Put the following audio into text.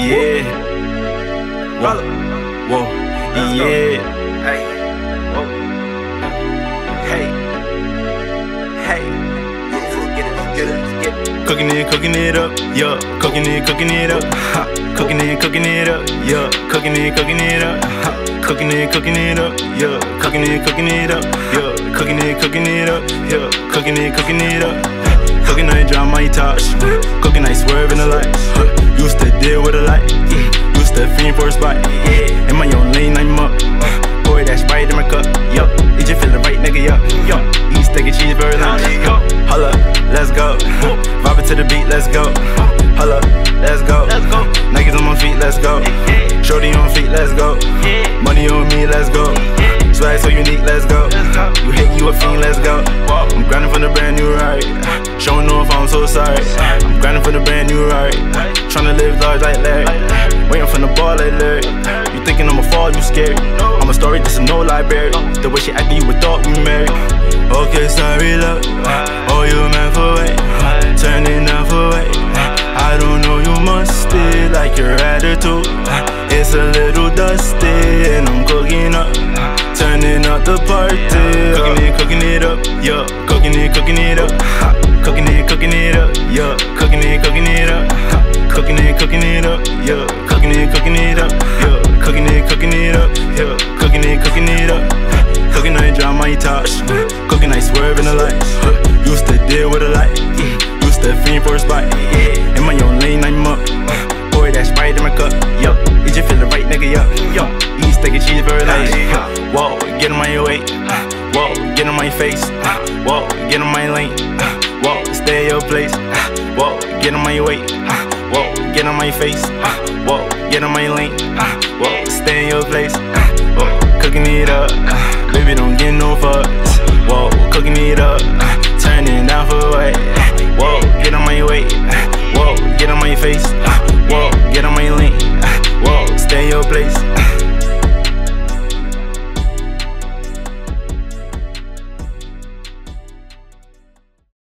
Yeah. Whoa. Whoa. Yeah. Hey. Whoa. Hey. Hey. Get it, get it, get it. Cooking it, cooking it up, yeah. Cooking it, cooking it up, ha. Cooking it, cooking it up, yeah. Cooking it, cooking it up, ha. Cooking it, cooking it up, yeah. Cooking it, cooking it up, yeah. Cooking it, cooking it up, yeah. Cooking it, cooking it up. Cooking I drop my tops, cooking I swerve in the lights. Used to with a light, used to fiend for a spot. In my own lane, I'm up. Boy, that Sprite in my cup, yo. It just feel the right nigga, yo. Yo, eat steak and cheeseburger lunch. Holla, let's go. Vibing to the beat, let's go. Holla, let's go. Let's go. Niggas on my feet, let's go. Shorty on feet, let's go. Money on me, let's go. Swag so unique, let's go. Let's go. You hate you a fiend, let's go. I'm grinding for the brand new ride. Showing off, I'm so sorry. I'm grinding for You thinking I'ma fall, you scared. I'm a story, just a no library. The way she acting, you would thought we married. Okay, sorry, love. Oh, you meant for wait. Turning out for wait. I don't know, you must be like your attitude. It's a little dusty, and I'm cooking up. Turning up the party. Cooking it, cooking it up, yeah. Cooking it, cooking it up. Drop my tops. Cooking I swerve in the lights. Used to deal with a light. Mm. Used to fiend for a spot. In my own lane, I'm up. Boy, that's Sprite in my cup, yo. It just feel the right nigga, yo. Yo, eat steak and cheeseburger lunch. Whoa, get on my way. Whoa, get on my face. Whoa, get on my lane. Whoa, stay in your place. Whoa, get on my way. Whoa, get on my face. Whoa, get on my lane. Whoa, stay in your place. get on my face. Uh, whoa, get on my lane. Uh, whoa, stay in your place.